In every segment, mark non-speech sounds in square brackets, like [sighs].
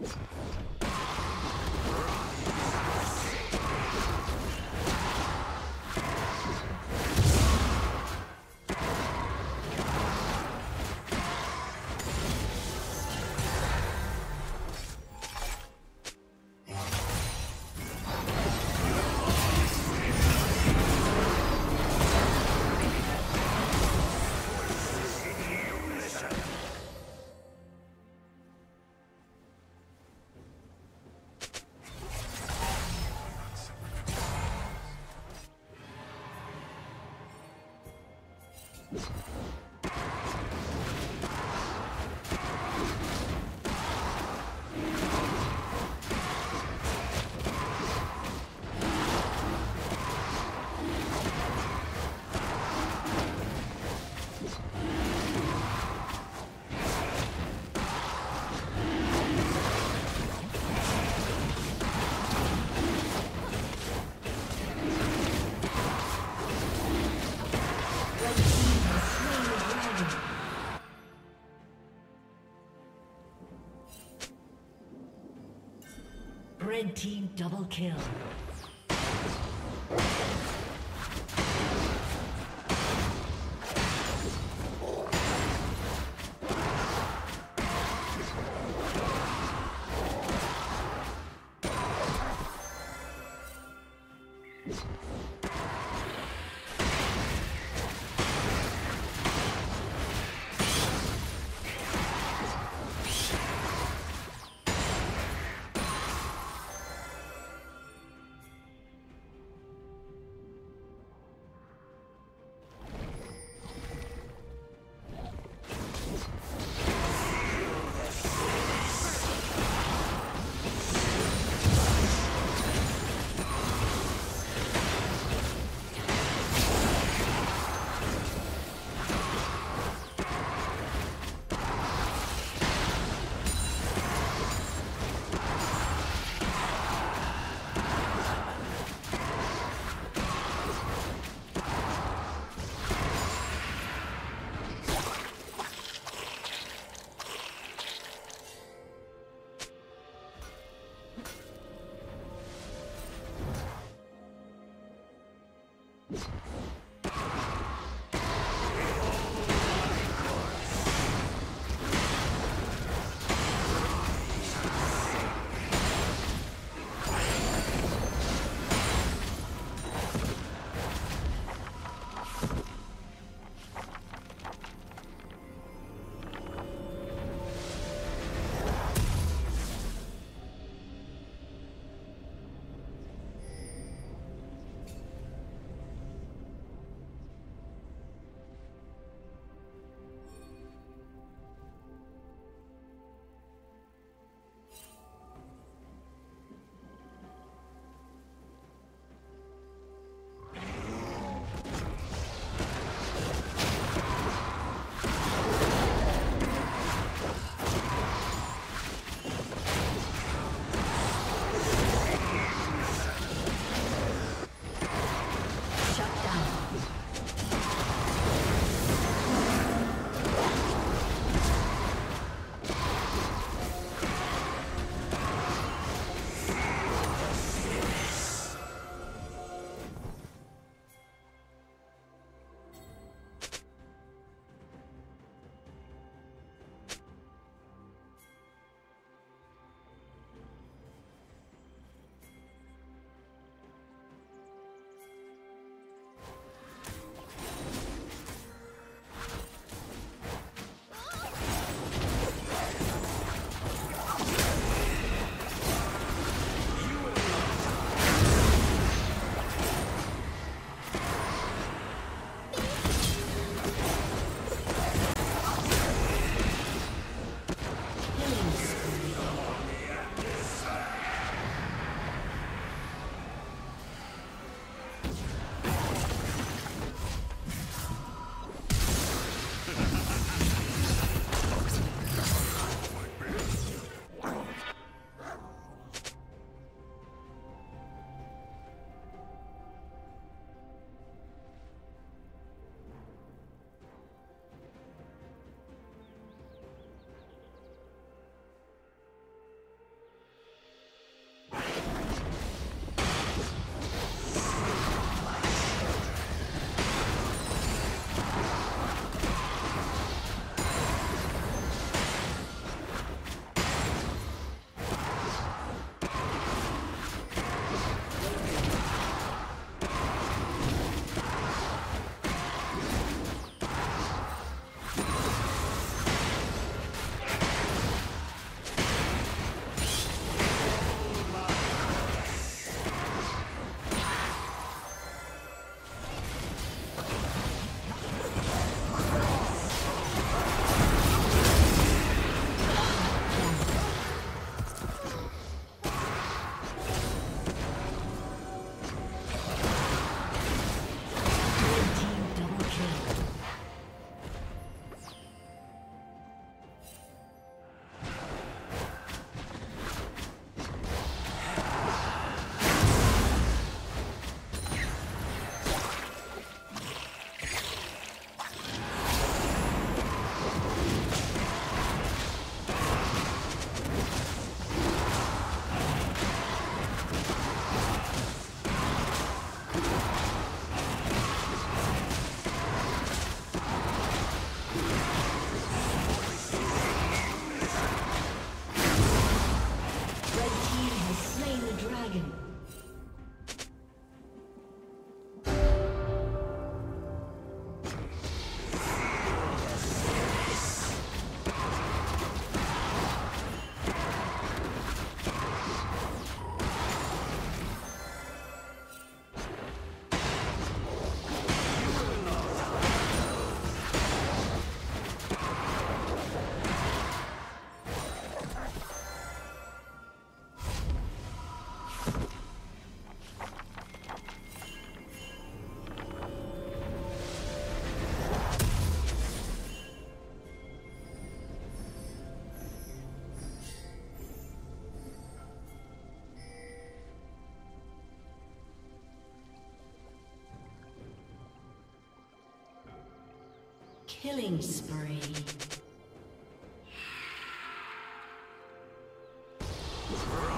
Red team double kill. Killing spree. [sighs] [sighs]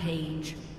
Rampage.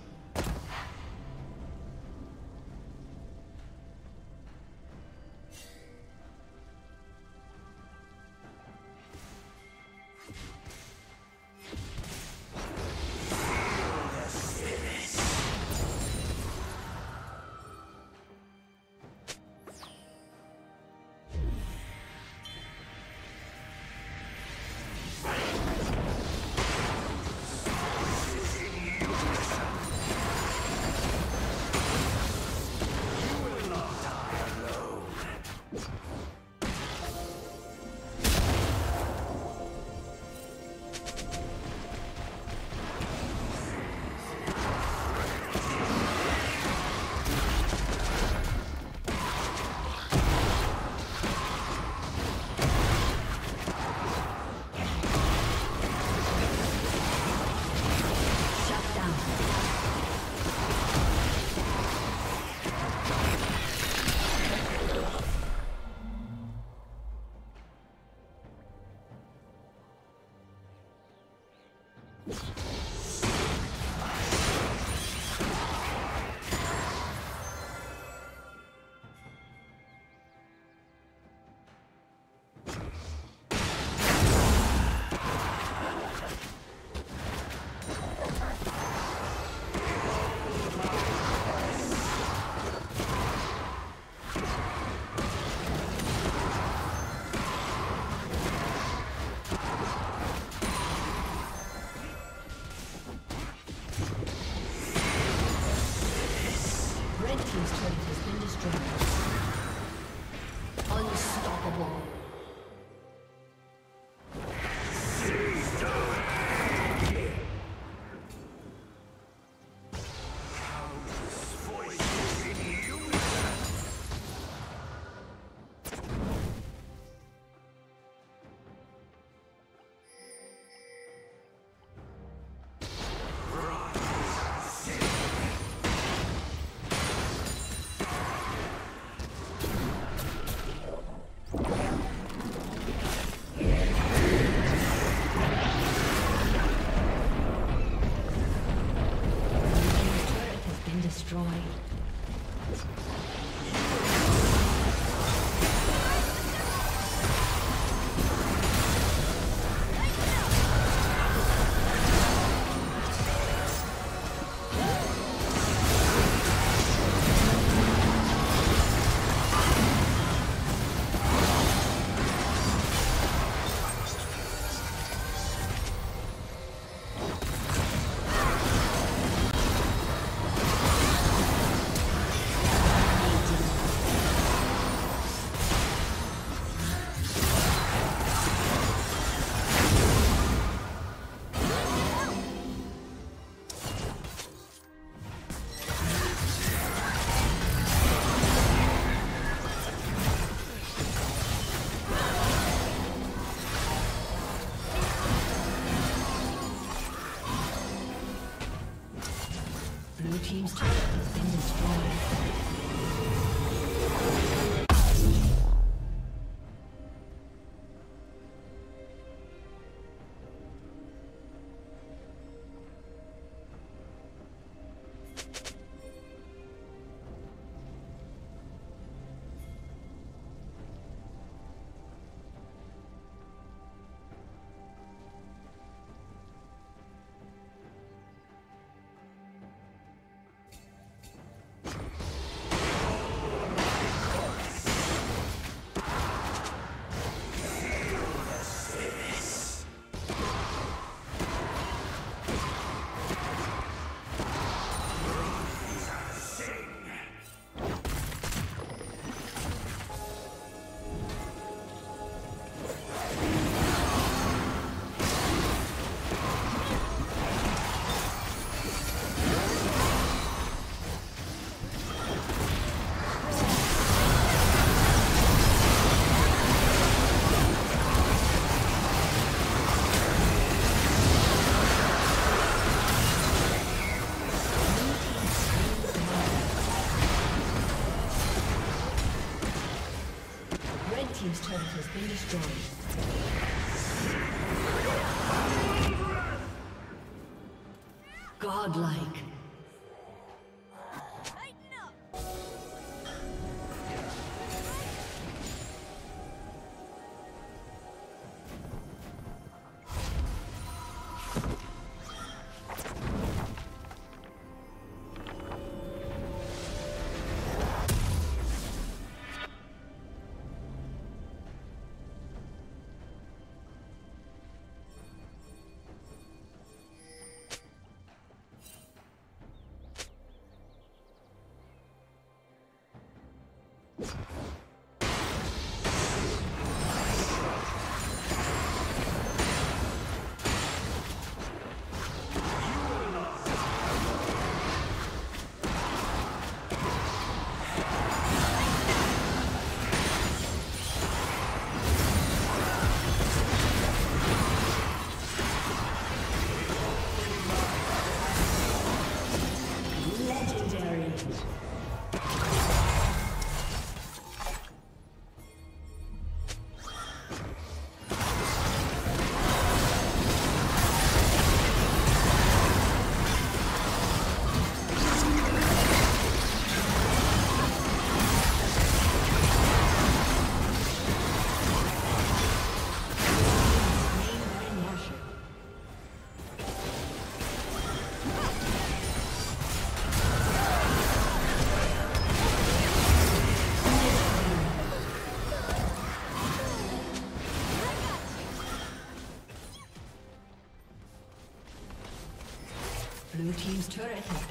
Godlike.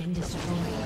Been destroyed.